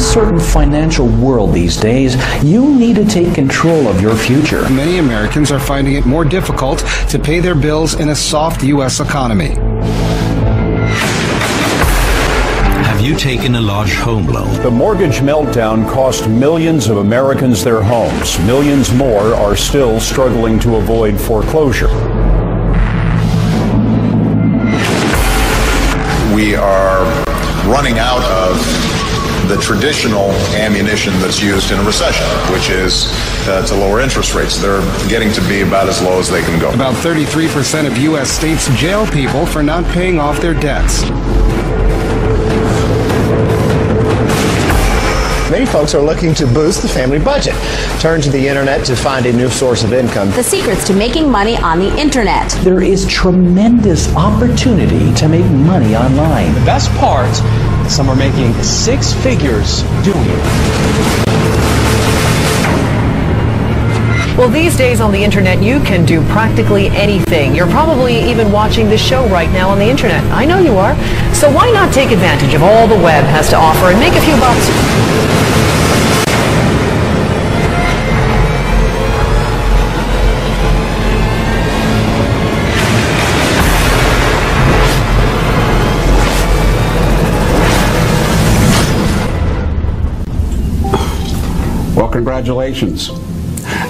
with an uncertain financial world these days, you need to take control of your future. Many Americans are finding it more difficult to pay their bills in a soft U.S. economy. Have you taken a large home loan? The mortgage meltdown cost millions of Americans their homes. Millions more are still struggling to avoid foreclosure. We are running out of the traditional ammunition that's used in a recession, which is uh, to lower interest rates. They're getting to be about as low as they can go. About 33% of U.S. states jail people for not paying off their debts. Many folks are looking to boost the family budget. Turn to the internet to find a new source of income. The secrets to making money on the internet. There is tremendous opportunity to make money online. The best part, some are making six figures doing it. Well, these days on the internet, you can do practically anything. You're probably even watching this show right now on the internet. I know you are. So why not take advantage of all the web has to offer and make a few bucks? Congratulations.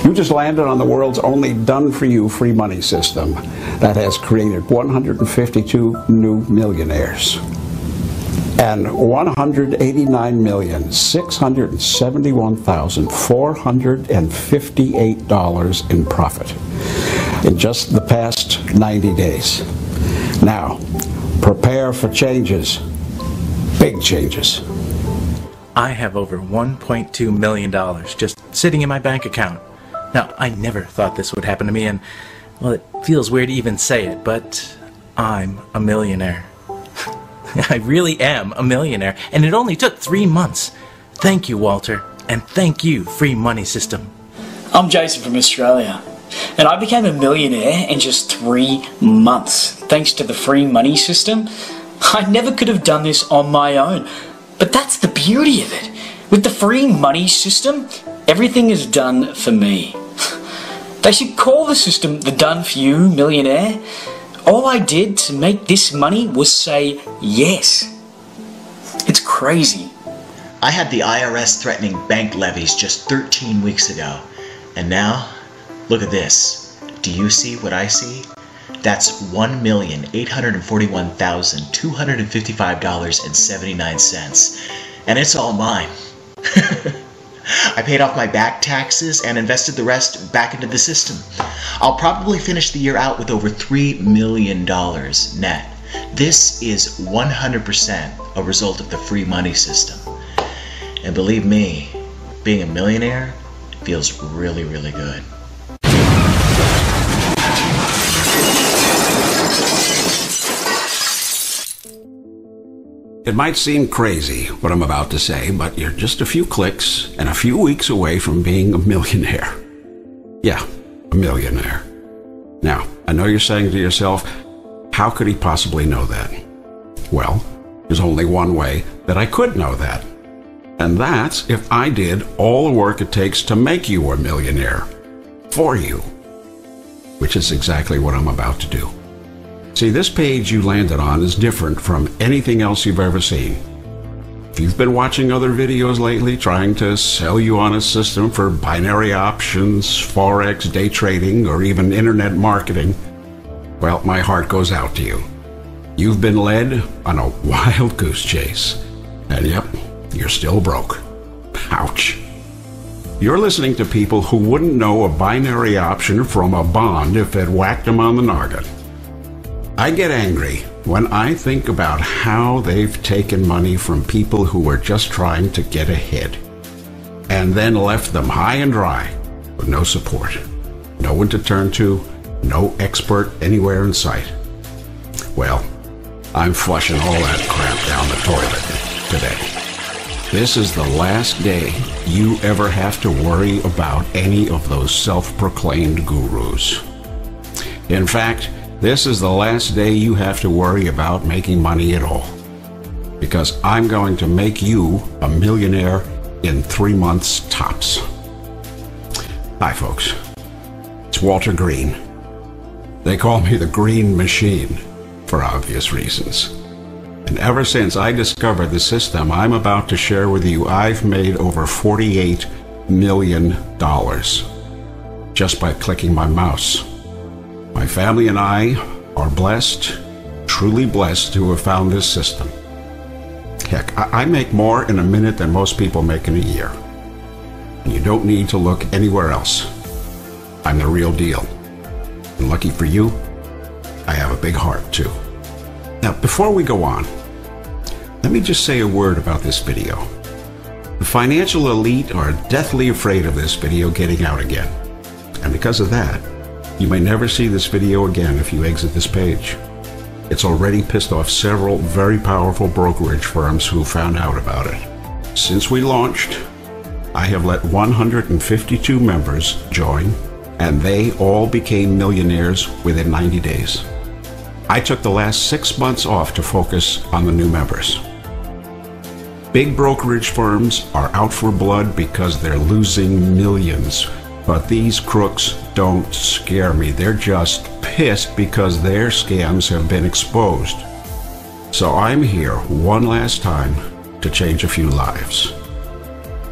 You just landed on the world's only done for you free money system that has created 152 new millionaires and $189,671,458 in profit in just the past 90 days. Now, prepare for changes, big changes. I have over $1.2 million just sitting in my bank account. Now, I never thought this would happen to me, and, well, it feels weird to even say it, but I'm a millionaire. I really am a millionaire, and it only took three months. Thank you, Walter, and thank you, Free Money System. I'm Jason from Australia, and I became a millionaire in just three months thanks to the free money system. I never could have done this on my own, but that's the beauty of it. With the free money system, everything is done for me. They should call the system the Done For You Millionaire. All I did to make this money was say yes. It's crazy. I had the IRS threatening bank levies just 13 weeks ago. And now, look at this. Do you see what I see? That's $1,841,255.79. And it's all mine. I paid off my back taxes and invested the rest back into the system. I'll probably finish the year out with over $3 million net. This is 100% a result of the free money system. And believe me, being a millionaire feels really, really good. It might seem crazy what I'm about to say, but you're just a few clicks and a few weeks away from being a millionaire. Yeah, a millionaire. Now, I know you're saying to yourself, how could he possibly know that? Well, there's only one way that I could know that. And that's if I did all the work it takes to make you a millionaire. For you. Which is exactly what I'm about to do. See, this page you landed on is different from anything else you've ever seen. If you've been watching other videos lately trying to sell you on a system for binary options, forex, day trading, or even internet marketing, well, my heart goes out to you. You've been led on a wild goose chase. And yep, you're still broke. Ouch. You're listening to people who wouldn't know a binary option from a bond if it whacked them on the noggin. I get angry when I think about how they've taken money from people who were just trying to get ahead and then left them high and dry with no support, no one to turn to, no expert anywhere in sight. Well, I'm flushing all that crap down the toilet today. This is the last day you ever have to worry about any of those self proclaimed gurus. In fact, this is the last day you have to worry about making money at all. because I'm going to make you a millionaire in three months tops. Hi, folks. It's Walter Green. They call me the Green Machine for obvious reasons. And ever since I discovered the system I'm about to share with you, I've made over $48 million just by clicking my mouse. My family and I are blessed, truly blessed, to have found this system. Heck, I make more in a minute than most people make in a year. And you don't need to look anywhere else. I'm the real deal. And lucky for you, I have a big heart too. Now, before we go on, let me just say a word about this video. The financial elite are deathly afraid of this video getting out again. And because of that, you may never see this video again if you exit this page. It's already pissed off several very powerful brokerage firms who found out about it. Since we launched, I have let 152 members join, and they all became millionaires within 90 days. I took the last six months off to focus on the new members. Big brokerage firms are out for blood because they're losing millions. But these crooks don't scare me. They're just pissed because their scams have been exposed. So I'm here one last time to change a few lives.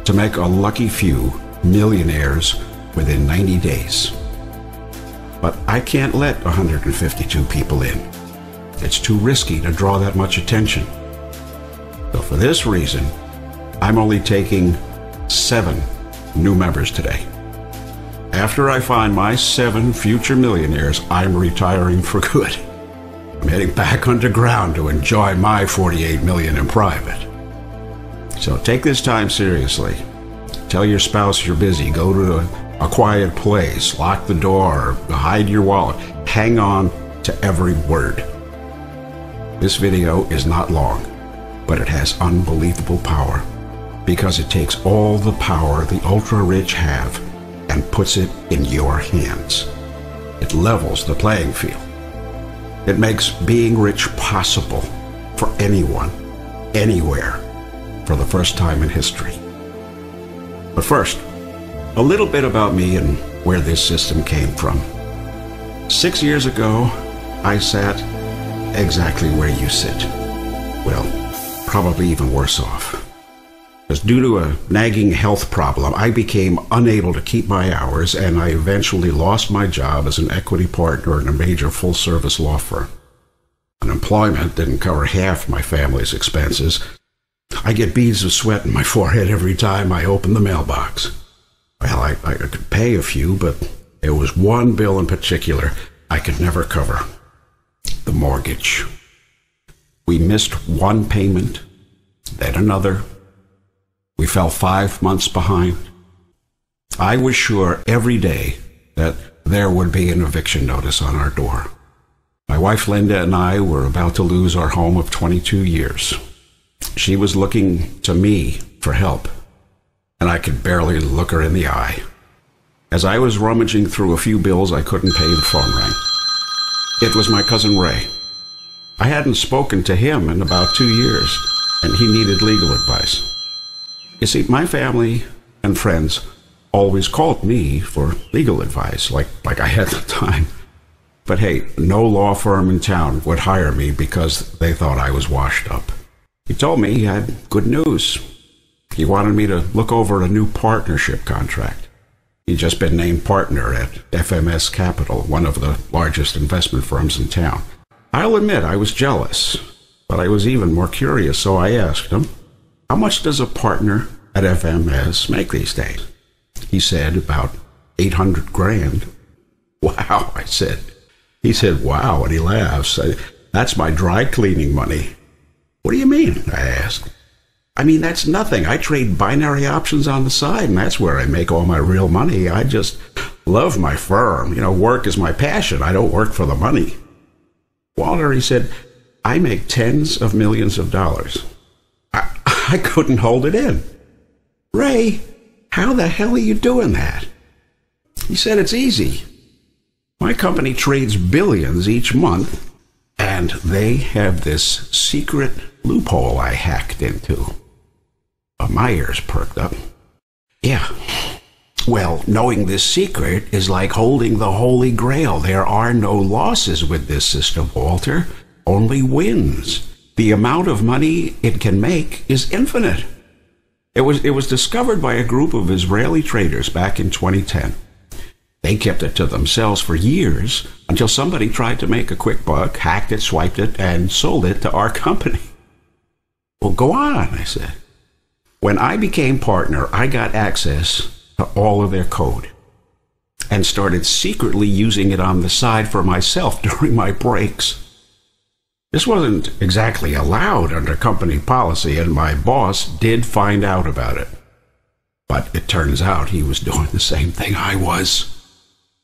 To make a lucky few millionaires within 90 days. But I can't let 152 people in. It's too risky to draw that much attention. So for this reason, I'm only taking seven new members today. After I find my seven future millionaires, I'm retiring for good. I'm heading back underground to enjoy my 48 million in private. So take this time seriously. Tell your spouse you're busy. Go to a, a quiet place. Lock the door. Hide your wallet. Hang on to every word. This video is not long, but it has unbelievable power because it takes all the power the ultra rich have and puts it in your hands. It levels the playing field. It makes being rich possible for anyone, anywhere, for the first time in history. But first, a little bit about me and where this system came from. Six years ago, I sat exactly where you sit. Well, probably even worse off. Because due to a nagging health problem, I became unable to keep my hours, and I eventually lost my job as an equity partner in a major full service law firm. Unemployment didn't cover half my family's expenses. I get beads of sweat in my forehead every time I open the mailbox. Well, I, I could pay a few, but there was one bill in particular I could never cover the mortgage. We missed one payment, then another, we fell five months behind. I was sure every day that there would be an eviction notice on our door. My wife Linda and I were about to lose our home of 22 years. She was looking to me for help, and I could barely look her in the eye. As I was rummaging through a few bills I couldn't pay, the phone rang. It was my cousin Ray. I hadn't spoken to him in about two years, and he needed legal advice. You see, my family and friends always called me for legal advice, like, like I had the time. But hey, no law firm in town would hire me because they thought I was washed up. He told me he had good news. He wanted me to look over a new partnership contract. He'd just been named partner at FMS Capital, one of the largest investment firms in town. I'll admit I was jealous, but I was even more curious, so I asked him, how much does a partner at FMS make these days? He said, About 800 grand. Wow, I said. He said, Wow, and he laughs. That's my dry cleaning money. What do you mean? I asked. I mean, that's nothing. I trade binary options on the side, and that's where I make all my real money. I just love my firm. You know, work is my passion. I don't work for the money. Walter, he said, I make tens of millions of dollars. I couldn't hold it in. Ray, how the hell are you doing that? He said, It's easy. My company trades billions each month, And they have this secret loophole I hacked into. Uh, my ears perked up. Yeah. Well, knowing this secret is like holding the Holy Grail. There are no losses with this system, Walter, only wins. The amount of money it can make is infinite. It was, it was discovered by a group of Israeli traders back in 2010. They kept it to themselves for years until somebody tried to make a quick buck, hacked it, swiped it, and sold it to our company. Well, go on, I said. When I became partner, I got access to all of their code and started secretly using it on the side for myself during my breaks. This wasn't exactly allowed under company policy, and my boss did find out about it. But it turns out he was doing the same thing I was.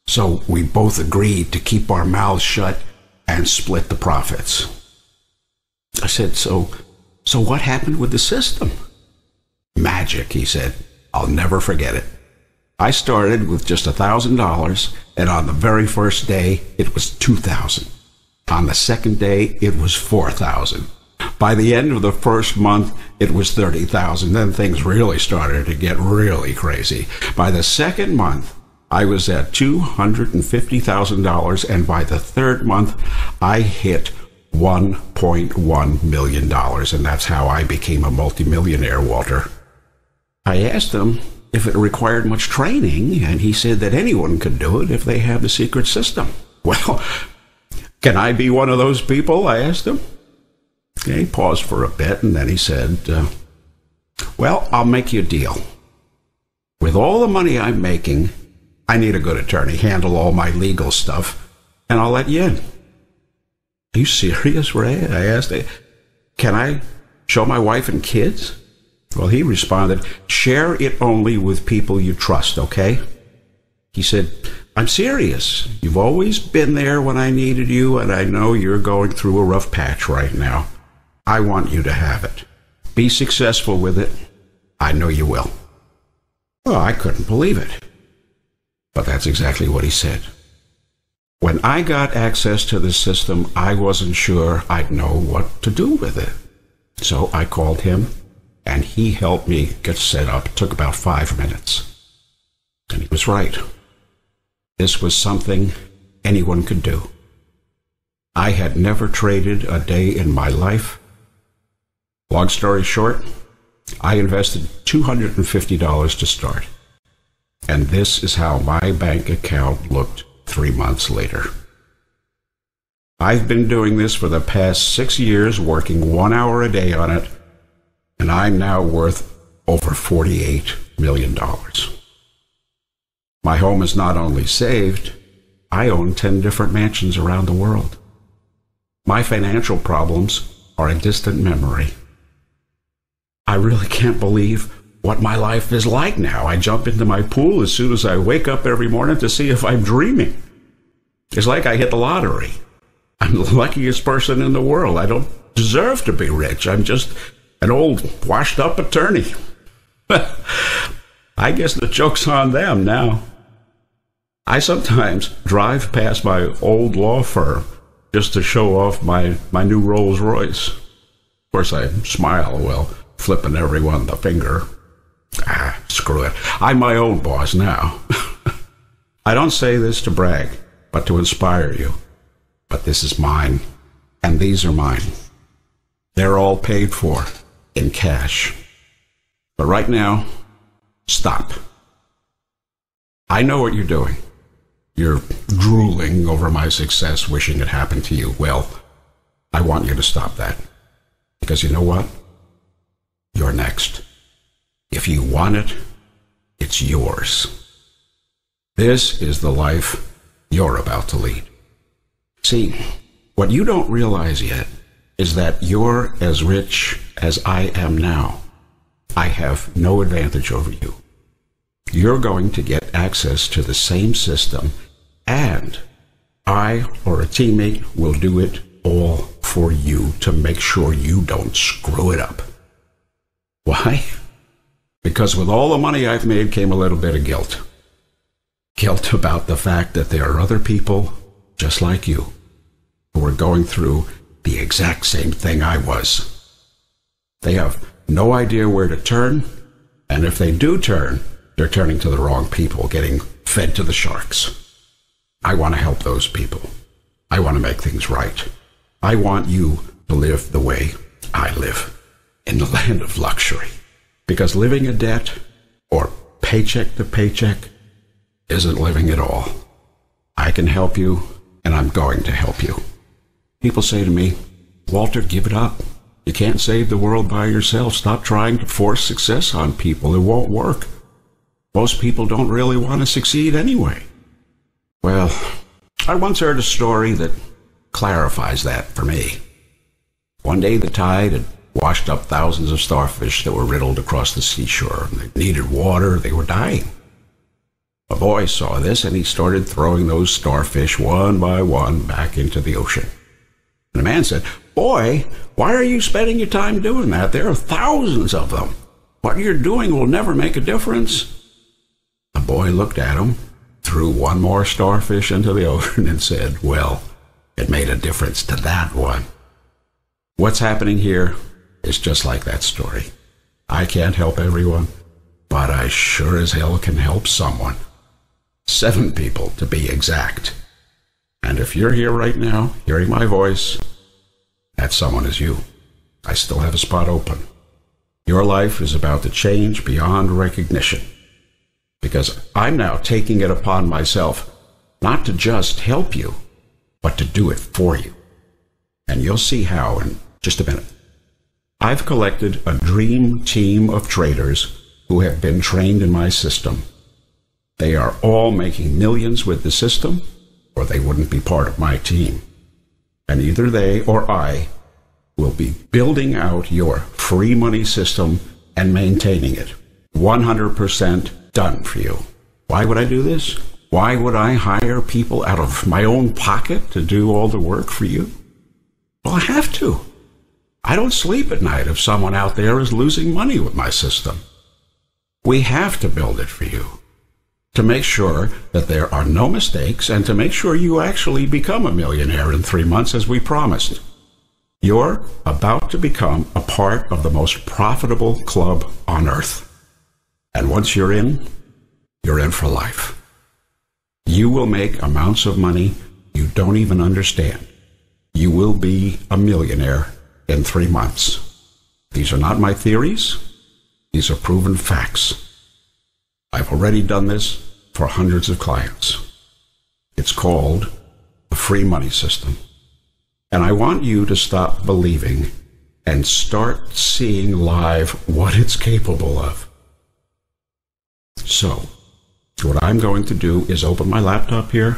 So we both agreed to keep our mouths shut and split the profits. I said, So, so what happened with the system? Magic, he said. I'll never forget it. I started with just a thousand dollars, and on the very first day, it was two thousand. On the second day, it was four thousand. By the end of the first month, it was thirty thousand. Then things really started to get really crazy. By the second month, I was at two hundred and fifty thousand dollars, and by the third month, I hit one point one million dollars, and that's how I became a multimillionaire, Walter. I asked him if it required much training, and he said that anyone could do it if they have the secret system. Well, can I be one of those people? I asked him. he paused for a bit, and then he said, uh, Well, I'll make you a deal. With all the money I'm making, I need a good attorney, handle all my legal stuff, and I'll let you in. Are you serious, Ray? I asked. Can I show my wife and kids? Well, he responded, Share it only with people you trust, okay? He said, I'm serious. You've always been there when I needed you, and I know you're going through a rough patch right now. I want you to have it. Be successful with it. I know you will. Well, I couldn't believe it. But that's exactly what he said. When I got access to the system, I wasn't sure I'd know what to do with it. So I called him and he helped me get set up. It took about five minutes. And he was right. This was something anyone could do. I had never traded a day in my life. Long story short, I invested $250 to start. And this is how my bank account looked three months later. I've been doing this for the past six years, working one hour a day on it and I'm now worth over $48 million. My home is not only saved, I own 10 different mansions around the world. My financial problems are a distant memory. I really can't believe what my life is like now. I jump into my pool as soon as I wake up every morning to see if I'm dreaming. It's like I hit the lottery. I'm the luckiest person in the world. I don't deserve to be rich. I'm just an old washed up attorney. I guess the joke's on them now. I sometimes drive past my old law firm just to show off my, my new Rolls Royce. Of course, I smile while flipping everyone the finger. Ah, screw it. I'm my own boss now. I don't say this to brag, but to inspire you. But this is mine, and these are mine. They're all paid for in cash. But right now, stop. I know what you're doing. You're drooling over my success, wishing it happened to you. Well, I want you to stop that. Because you know what? You're next. If you want it, it's yours. This is the life you're about to lead. See, what you don't realize yet is that you're as rich as I am now. I have no advantage over you. You're going to get access to the same system, and I or a teammate will do it all for you to make sure you don't screw it up. Why? Because with all the money I've made came a little bit of guilt. Guilt about the fact that there are other people just like you who are going through the exact same thing I was. They have no idea where to turn, and if they do turn, they're turning to the wrong people, getting fed to the sharks. I want to help those people. I want to make things right. I want you to live the way I live in the land of luxury. Because living a debt or paycheck to paycheck isn't living at all. I can help you, and I'm going to help you. People say to me, Walter, give it up. You can't save the world by yourself. Stop trying to force success on people. It won't work. Most people don't really want to succeed anyway. Well, I once heard a story that clarifies that for me. One day the tide had washed up thousands of starfish that were riddled across the seashore. They needed water, they were dying. A boy saw this and he started throwing those starfish one by one back into the ocean. And the man said, Boy, why are you spending your time doing that? There are thousands of them. What you're doing will never make a difference. The boy looked at him, threw one more starfish into the ocean, and said, Well, it made a difference to that one. What's happening here is just like that story. I can't help everyone, but I sure as hell can help someone. Seven people, to be exact. And if you're here right now, hearing my voice, that someone is you. I still have a spot open. Your life is about to change beyond recognition. Because I'm now taking it upon myself not to just help you, but to do it for you. And you'll see how in just a minute. I've collected a dream team of traders who have been trained in my system. They are all making millions with the system, or they wouldn't be part of my team. And either they or I will be building out your free money system and maintaining it. 100% done for you. Why would I do this? Why would I hire people out of my own pocket to do all the work for you? Well, I have to. I don't sleep at night if someone out there is losing money with my system. We have to build it for you to make sure that there are no mistakes and to make sure you actually become a millionaire in three months as we promised. You're about to become a part of the most profitable club on earth. And once you're in, you're in for life. You will make amounts of money you don't even understand. You will be a millionaire in three months. These are not my theories. These are proven facts. I've already done this for hundreds of clients. It's called the free money system. And I want you to stop believing and start seeing live what it's capable of. So, what I'm going to do is open my laptop here.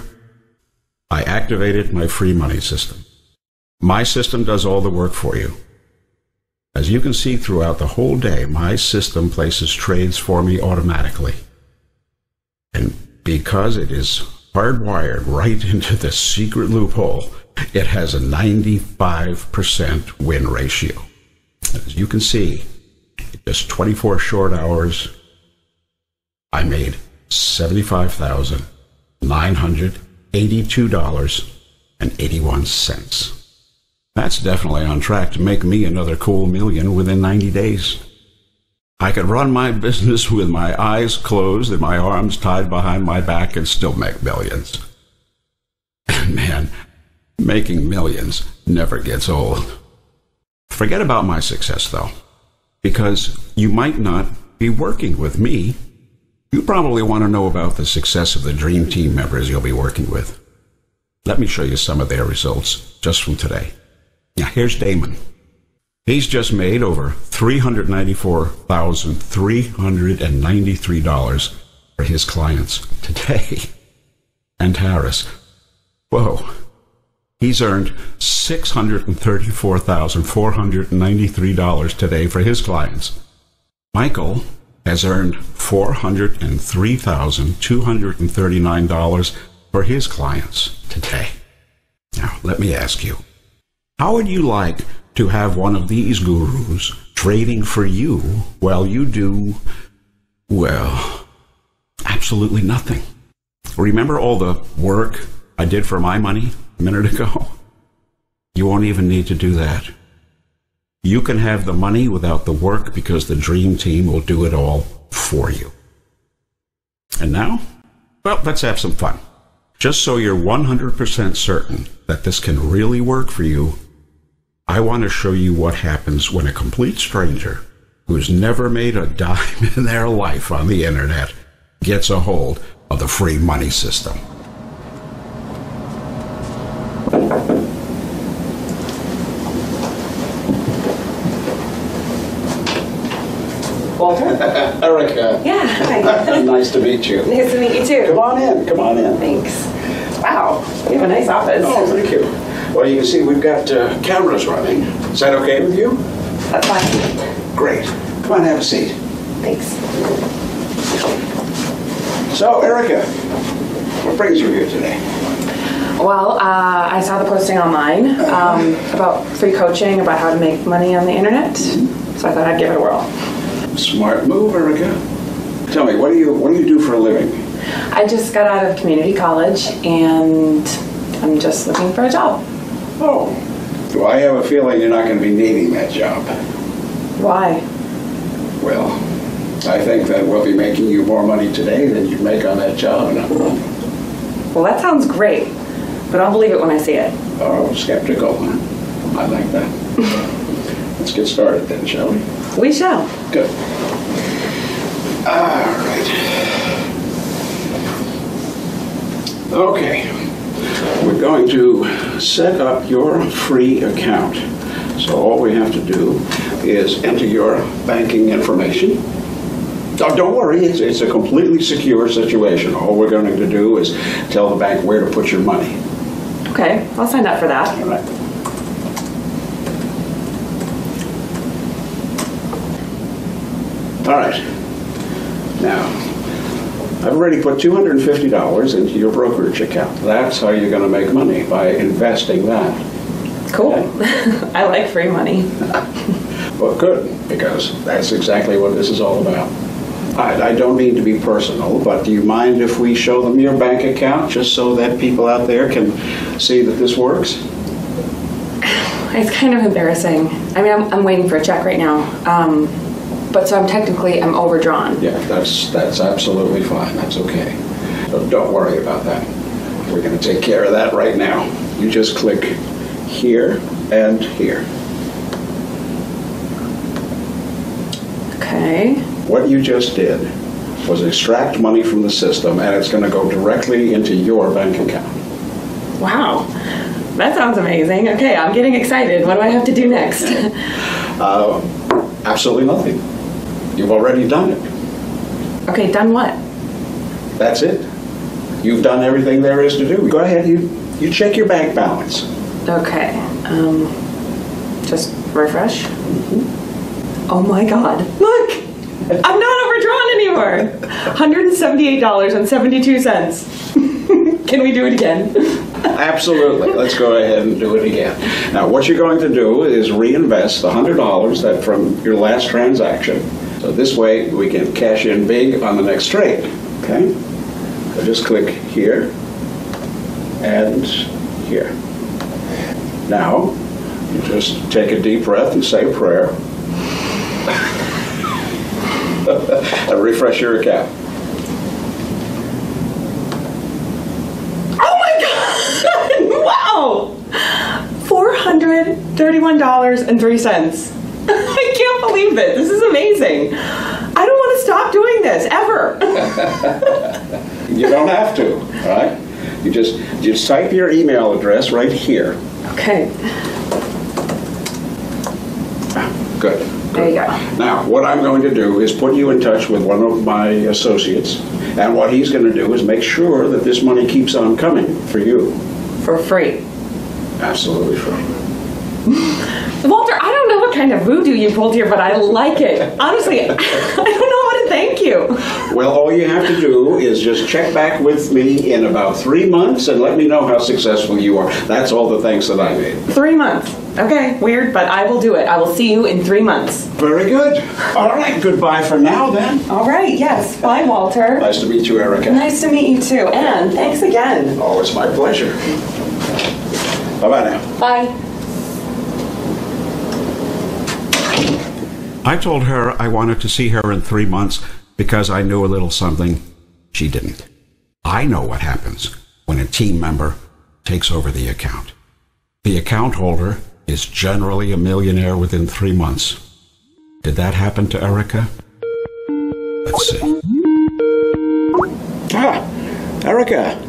I activated my free money system. My system does all the work for you. As you can see throughout the whole day, my system places trades for me automatically. And because it is hardwired right into the secret loophole, it has a 95% win ratio. As you can see, just 24 short hours, I made $75,982.81. That's definitely on track to make me another cool million within 90 days. I could run my business with my eyes closed and my arms tied behind my back and still make millions. Man, making millions never gets old. Forget about my success, though, because you might not be working with me. You probably want to know about the success of the Dream Team members you'll be working with. Let me show you some of their results just from today. Now, here's Damon. He's just made over $394,393 for his clients today. And Harris, whoa, he's earned $634,493 today for his clients. Michael has earned $403,239 for his clients today. Now, let me ask you, how would you like to have one of these gurus trading for you while you do, well, absolutely nothing? Remember all the work I did for my money a minute ago? You won't even need to do that. You can have the money without the work because the Dream Team will do it all for you. And now, well, let's have some fun. Just so you're 100% certain that this can really work for you, I want to show you what happens when a complete stranger who's never made a dime in their life on the internet gets a hold of the free money system. Walter? Erica. Yeah, hi. nice to meet you. Nice to meet you too. Come on in, come on in. Thanks. Wow, you have a nice office. Oh, thank you. Well, you can see we've got uh, cameras running. Is that okay with you? That's fine. Great. Come on, have a seat. Thanks. So, Erica, what brings you here today? Well, uh, I saw the posting online um, about free coaching about how to make money on the internet, so I thought I'd give it a whirl. Smart move, Erica. Tell me, what do you what do you do for a living? I just got out of community college and I'm just looking for a job. Oh, well, I have a feeling you're not going to be needing that job. Why? Well, I think that we'll be making you more money today than you'd make on that job. Well, that sounds great, but I'll believe it when I see it. Oh, skeptical? I like that. Let's get started then, shall we? We shall. Good. All right. Okay. We're going to set up your free account. So all we have to do is enter your banking information. Oh, don't worry, it's, it's a completely secure situation. All we're going to do is tell the bank where to put your money. Okay, I'll sign up for that. All right. All right. Now, I've already put $250 into your brokerage account. That's how you're going to make money, by investing that. Cool. I like free money. Well, good, because that's exactly what this is all about. I, I don't mean to be personal, but do you mind if we show them your bank account just so that people out there can see that this works? It's kind of embarrassing. I mean, I'm, I'm waiting for a check right now. Um, but so I'm technically, I'm overdrawn. Yeah, that's, that's absolutely fine. That's okay. But don't worry about that. We're going to take care of that right now. You just click here and here. Okay. What you just did was extract money from the system and it's going to go directly into your bank account. Wow. That sounds amazing. Okay, I'm getting excited. What do I have to do next? Uh, absolutely nothing. You've already done it. okay, done what? That's it. You've done everything there is to do. Go ahead, you, you check your bank balance. Okay. Um, just refresh. Oh my god. Look! I'm not overdrawn anymore! $178.72. Can we do it again? Absolutely. Let's go ahead and do it again. Now, what you're going to do is reinvest the $100 that from your last transaction. So this way we can cash in big on the next trade. Okay? So just click here and here. Now, you just take a deep breath and say a prayer. and refresh your account. Oh my god! wow! $431.03. I can't believe it. This is amazing. I don't want to stop doing this ever. You don't have to, all right? You just just type your email address right here. Okay. Good. There you go. Now, what I'm going to do is put you in touch with one of my associates, and what he's going to do is make sure that this money keeps on coming for you. For free. Absolutely free. Walter, kind of voodoo you pulled here, but I like it. Honestly, I don't know how to thank you. Well, all you have to do is just check back with me in about three months and let me know how successful you are. That's all the thanks that I made. Three months. Okay, weird, but I will do it. I will see you in three months. Very good. All right, goodbye for now then. All right, yes. Bye, Walter. Nice to meet you, Erica. Nice to meet you too. And thanks again. Oh, it's my pleasure. Bye bye now. Bye. I told her I wanted to see her in three months because I knew a little something she didn't. I know what happens when a team member takes over the account. The account holder is generally a millionaire within three months. Did that happen to Erica? Let's see. Ah, Erica,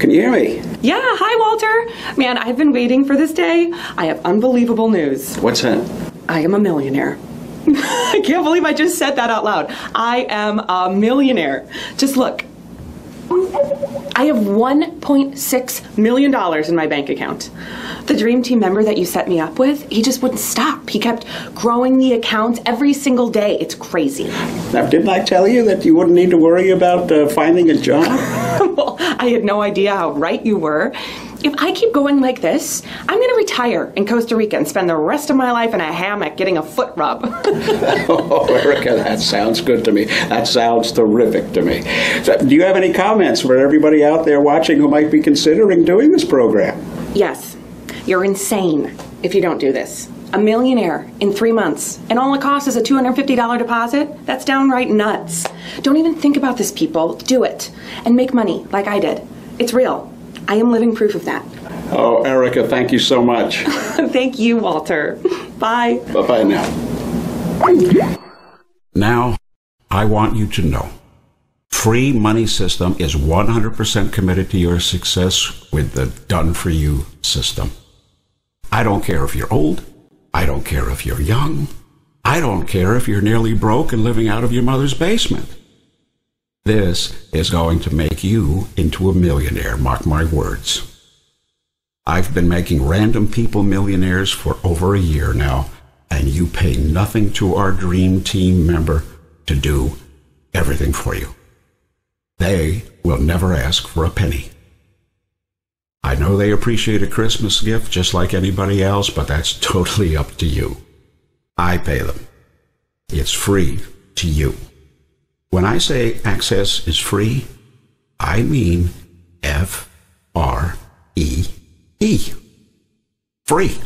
can you hear me? Yeah, hi Walter. Man, I've been waiting for this day. I have unbelievable news. What's that? I am a millionaire. I can't believe I just said that out loud. I am a millionaire. Just look. I have $1.6 million in my bank account. The Dream Team member that you set me up with, he just wouldn't stop. He kept growing the account every single day. It's crazy. Now, didn't I tell you that you wouldn't need to worry about uh, finding a job? well, I had no idea how right you were. If I keep going like this, I'm going to retire in Costa Rica and spend the rest of my life in a hammock getting a foot rub. oh, Erica, that sounds good to me. That sounds terrific to me. So, do you have any comments for everybody out there watching who might be considering doing this program? yes, you're insane if you don't do this. A millionaire in three months, and all it costs is a $250 deposit? That's downright nuts. Don't even think about this, people. Do it. And make money like I did. It's real. I am living proof of that. Oh, Erica, thank you so much. Thank you, Walter. Bye. Bye bye now. Now, I want you to know Free Money System is 100% committed to your success with the Done For You system. I don't care if you're old. I don't care if you're young. I don't care if you're nearly broke and living out of your mother's basement. This is going to make you into a millionaire, mark my words. I've been making random people millionaires for over a year now, and you pay nothing to our dream team member to do everything for you. They will never ask for a penny. I know they appreciate a Christmas gift just like anybody else, but that's totally up to you. I pay them. It's free to you. When I say access is free, I mean F R E E. Free.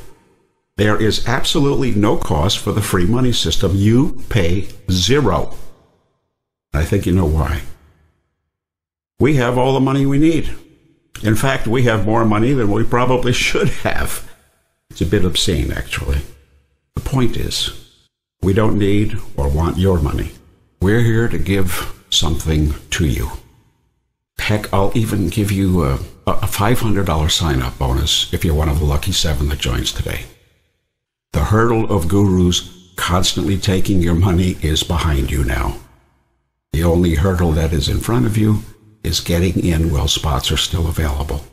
There is absolutely no cost for the free money system. You pay zero. I think you know why. We have all the money we need. In fact, we have more money than we probably should have. It's a bit obscene, actually. The point is, we don't need or want your money. We're here to give something to you. Heck, I'll even give you a, a $500 sign up bonus if you're one of the lucky seven that joins today. The hurdle of gurus constantly taking your money is behind you now. The only hurdle that is in front of you is getting in while spots are still available.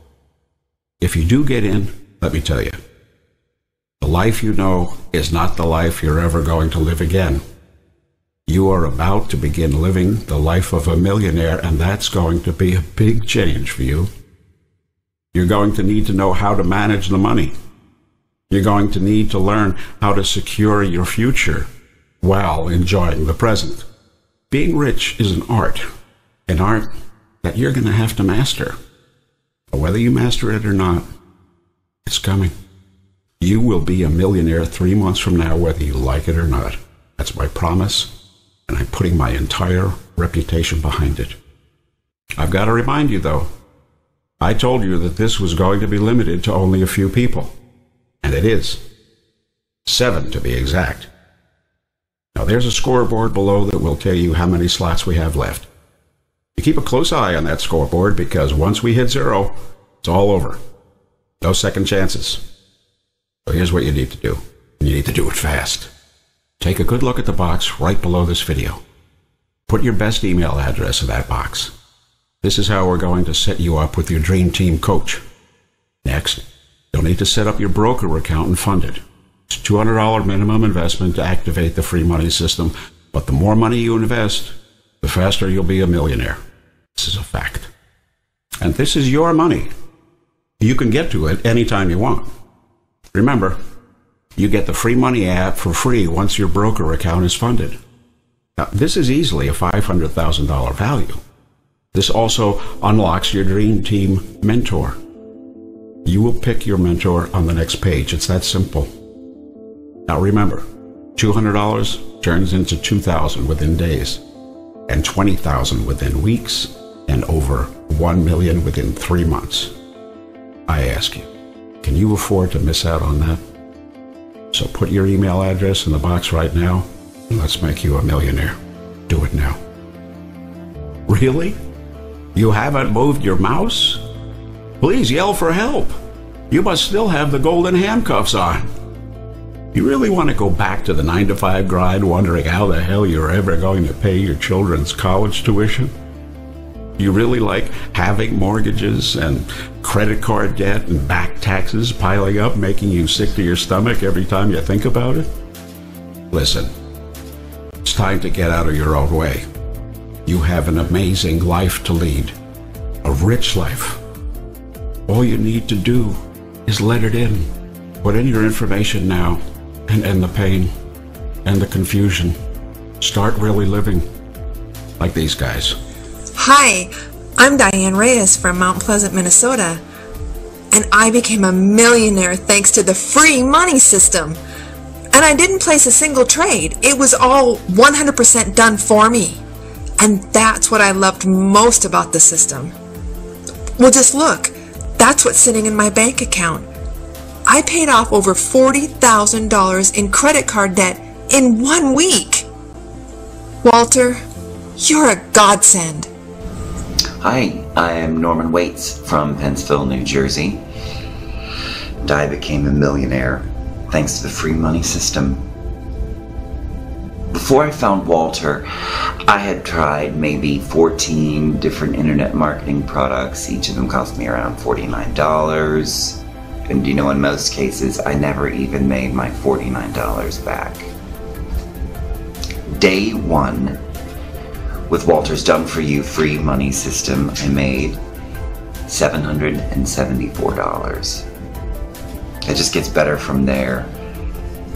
If you do get in, let me tell you, the life you know is not the life you're ever going to live again. You are about to begin living the life of a millionaire, and that's going to be a big change for you. You're going to need to know how to manage the money. You're going to need to learn how to secure your future while enjoying the present. Being rich is an art, an art that you're going to have to master. But whether you master it or not, it's coming. You will be a millionaire three months from now, whether you like it or not. That's my promise, and I'm putting my entire reputation behind it. I've got to remind you, though, I told you that this was going to be limited to only a few people, and it is. Seven, to be exact. Now, there's a scoreboard below that will tell you how many slots we have left. You keep a close eye on that scoreboard because once we hit zero, it's all over. No second chances. So here's what you need to do. You need to do it fast. Take a good look at the box right below this video. Put your best email address in that box. This is how we're going to set you up with your dream team coach. Next, you'll need to set up your broker account and fund it. It's $200 minimum investment to activate the free money system, but the more money you invest, the faster you'll be a millionaire. This is a fact. And this is your money. You can get to it anytime you want. Remember, you get the free money app for free once your broker account is funded. Now, this is easily a $500,000 value. This also unlocks your dream team mentor. You will pick your mentor on the next page. It's that simple. Now remember, $200 turns into 2,000 within days, and 20,000 within weeks, and over 1 million within 3 months. I ask you, can you afford to miss out on that? So put your email address in the box right now, and let's make you a millionaire. Do it now. Really? You haven't moved your mouse? Please yell for help. You must still have the golden handcuffs on. You really want to go back to the 9 to 5 grind wondering how the hell you're ever going to pay your children's college tuition? You really like having mortgages and credit card debt and back taxes piling up, making you sick to your stomach every time you think about it? Listen, it's time to get out of your own way. You have an amazing life to lead, a rich life. All you need to do is let it in. Put in your information now and end the pain and the confusion. Start really living like these guys. Hi, I'm Diane Reyes from Mount Pleasant, Minnesota, and I became a millionaire thanks to the free money system. And I didn't place a single trade. It was all 100% done for me. And that's what I loved most about the system. Well, just look. That's what's sitting in my bank account. I paid off over $40,000 in credit card debt in one week. Walter, you're a godsend. Hi, I am Norman Waits from Pennsville, New Jersey. And I became a millionaire thanks to the free money system. Before I found Walter, I had tried maybe 14 different internet marketing products. Each of them cost me around $49. And you know, in most cases, I never even made my $49 back. Day one, with Walter's Done For You free money system, I made $774. It just gets better from there.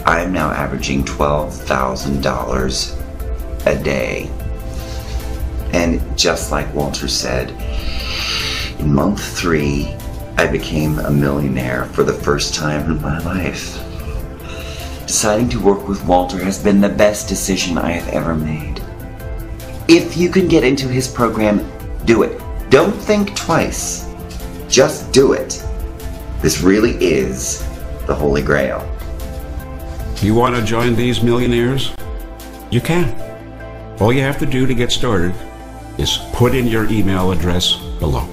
I am now averaging $12,000 a day. And just like Walter said, in month three, I became a millionaire for the first time in my life. Deciding to work with Walter has been the best decision I have ever made. If you can get into his program, do it. Don't think twice. Just do it. This really is the Holy Grail. You want to join these millionaires? You can. All you have to do to get started is put in your email address below.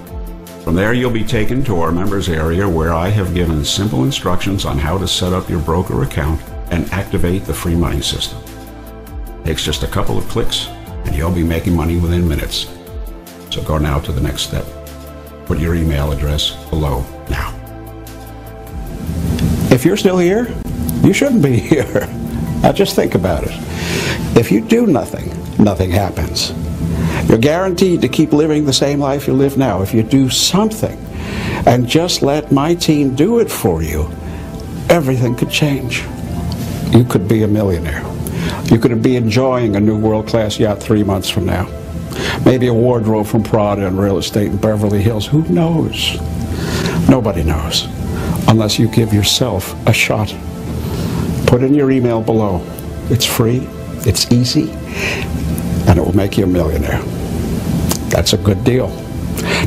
From there, you'll be taken to our members area where I have given simple instructions on how to set up your broker account and activate the free money system. It Takes just a couple of clicks you'll be making money within minutes. So go now to the next step. Put your email address below now. If you're still here, you shouldn't be here. Now just think about it. If you do nothing, nothing happens. You're guaranteed to keep living the same life you live now. If you do something and just let my team do it for you, everything could change. You could be a millionaire. You could be enjoying a new world-class yacht three months from now. Maybe a wardrobe from Prada and real estate in Beverly Hills. Who knows? Nobody knows unless you give yourself a shot. Put in your email below. It's free, it's easy, and it will make you a millionaire. That's a good deal.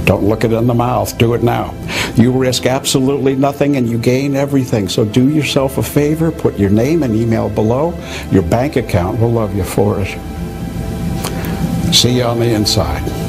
Don't look it in the mouth. Do it now. You risk absolutely nothing and you gain everything. So do yourself a favor. Put your name and email below. Your bank account will love you for it. See you on the inside.